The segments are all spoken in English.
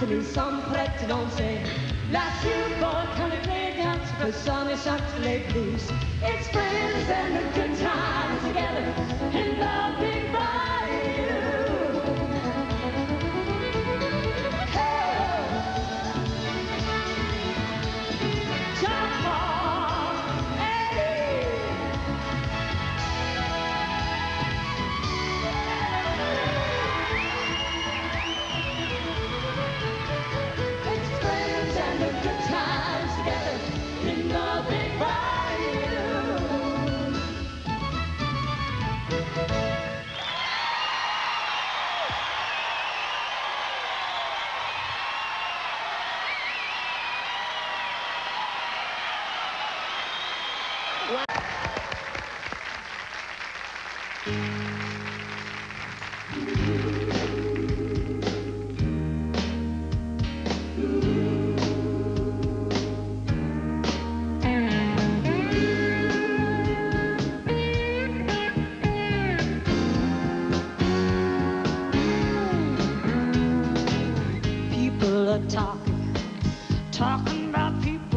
till i samprätt någonsin. Last you born can we play dance for sunny late, blues It's friends and a good time together. In the big body talking about people.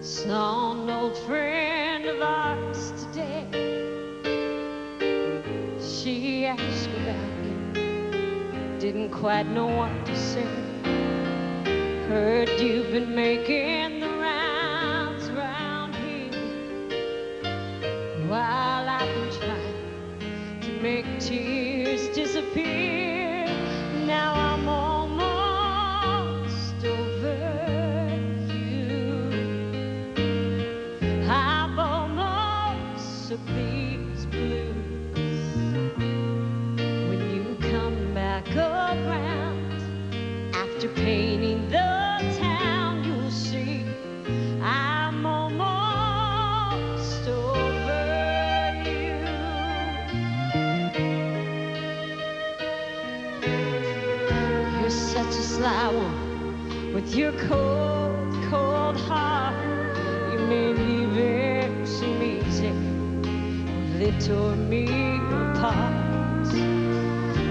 Saw an old friend of ours today. She asked about you, didn't quite know what to say. Heard you've been making Blue. tore me apart.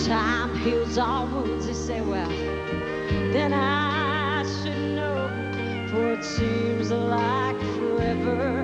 Time heals all wounds, they say, well, then I should know, for it seems like forever.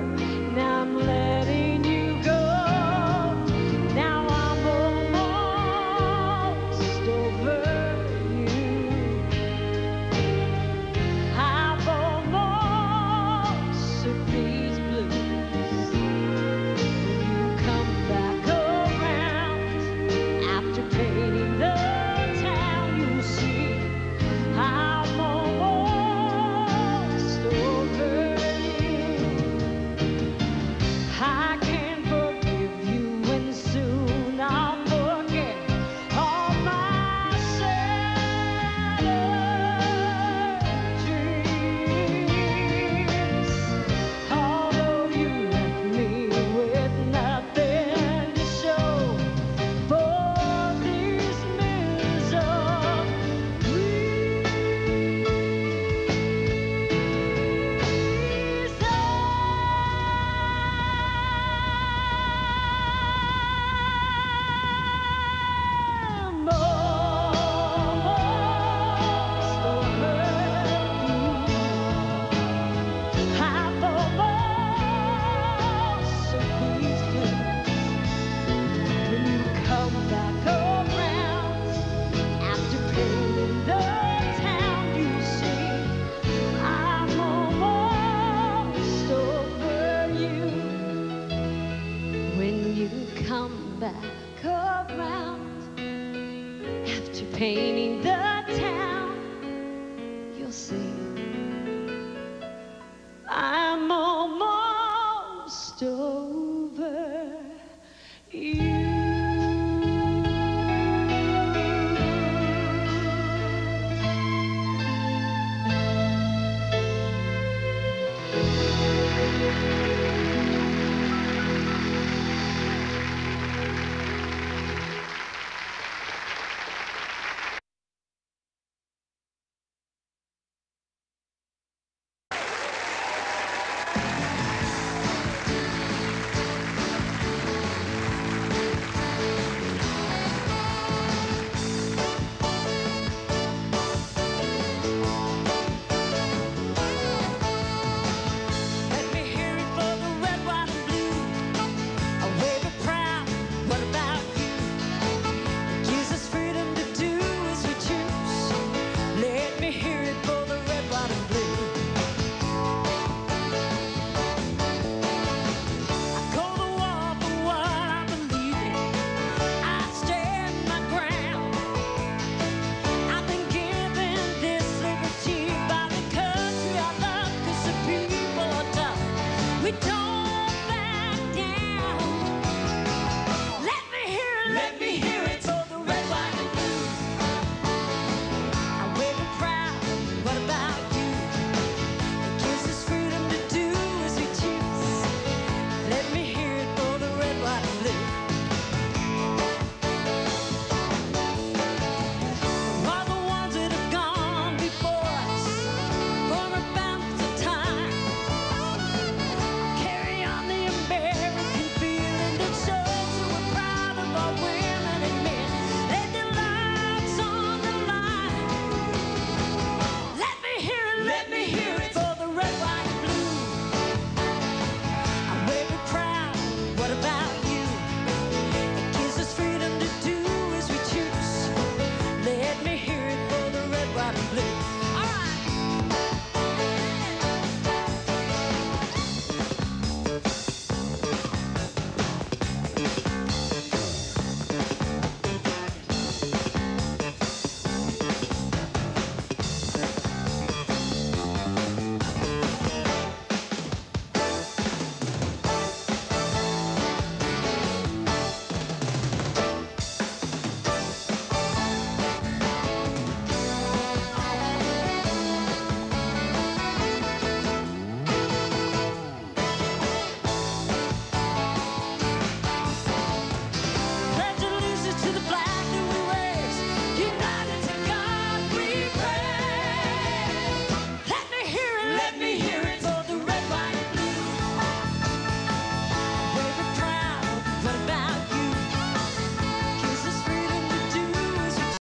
painting